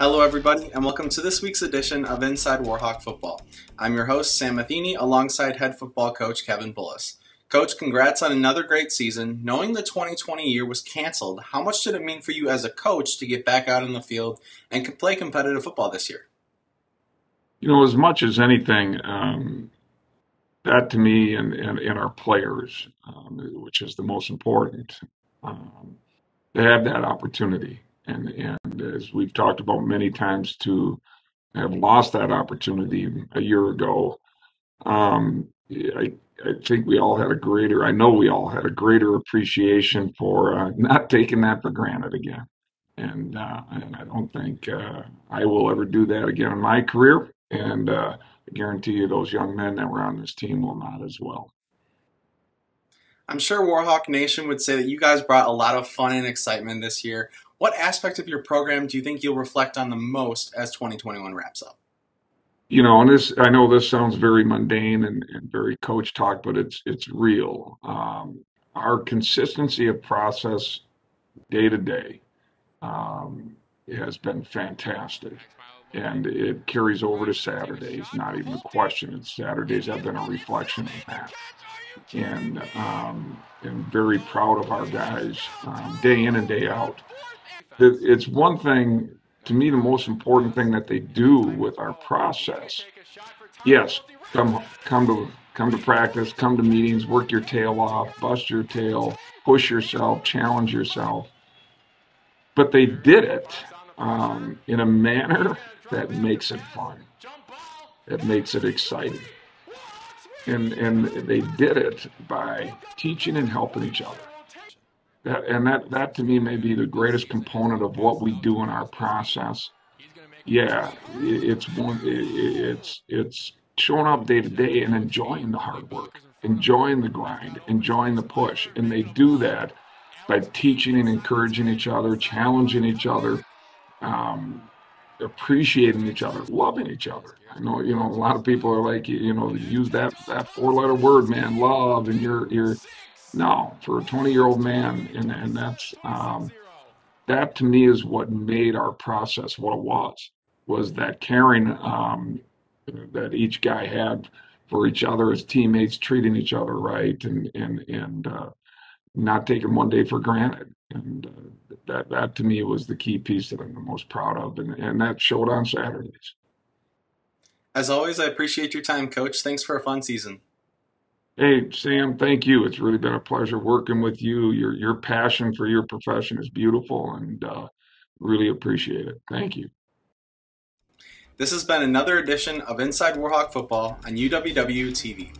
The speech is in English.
Hello, everybody, and welcome to this week's edition of Inside Warhawk Football. I'm your host, Sam Matheny, alongside head football coach Kevin Bullis. Coach, congrats on another great season. Knowing the 2020 year was canceled, how much did it mean for you as a coach to get back out in the field and play competitive football this year? You know, as much as anything, um, that to me and, and, and our players, um, which is the most important, um, they have that opportunity. And, and as we've talked about many times, to have lost that opportunity a year ago, um, I, I think we all had a greater, I know we all had a greater appreciation for uh, not taking that for granted again. And, uh, and I don't think uh, I will ever do that again in my career. And uh, I guarantee you, those young men that were on this team will not as well. I'm sure Warhawk Nation would say that you guys brought a lot of fun and excitement this year. What aspect of your program do you think you'll reflect on the most as 2021 wraps up? You know, and this I know this sounds very mundane and, and very coach talk, but it's it's real. Um, our consistency of process day to day um, has been fantastic and it carries over to Saturdays. Not even a question. And Saturdays have been a reflection of that. And um, and very proud of our guys, um, day in and day out. It's one thing to me. The most important thing that they do with our process. Yes, come come to come to practice, come to meetings, work your tail off, bust your tail, push yourself, challenge yourself. But they did it um, in a manner that makes it fun, that makes it exciting. And, and they did it by teaching and helping each other. That, and that, that to me may be the greatest component of what we do in our process. Yeah, it's one, it's, it's showing up day to day and enjoying the hard work, enjoying the grind, enjoying the push. And they do that by teaching and encouraging each other, challenging each other, um, appreciating each other, loving each other. I know, you know, a lot of people are like, you know, use that that four letter word, man, love, and you're you're no for a 20 year old man, and and that's um, that to me is what made our process what it was was that caring um, that each guy had for each other as teammates, treating each other right, and and and uh, not taking one day for granted. And uh, that that to me was the key piece that I'm the most proud of, and, and that showed on Saturdays. As always, I appreciate your time, Coach. Thanks for a fun season. Hey, Sam, thank you. It's really been a pleasure working with you. Your your passion for your profession is beautiful, and uh, really appreciate it. Thank you. This has been another edition of Inside Warhawk Football on UWW TV.